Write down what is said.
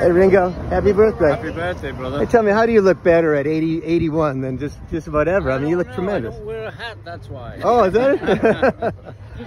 Hey, Ringo, happy birthday. Happy birthday, brother. Hey, tell me, how do you look better at 80, 81 than just, just about ever? I mean, you look know. tremendous. I don't wear a hat, that's why. Oh, is that it?